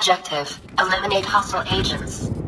Objective. Eliminate hostile agents.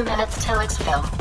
Two minutes till exfil. One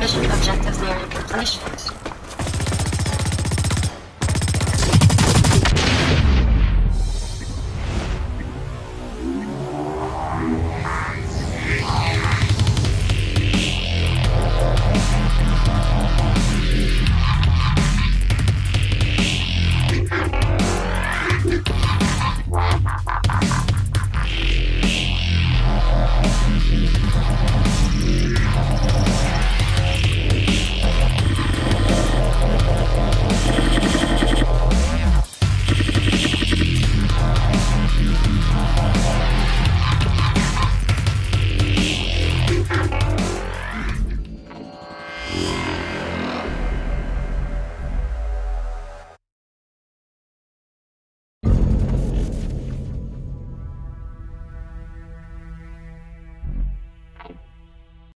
Mission objectives nearing completion.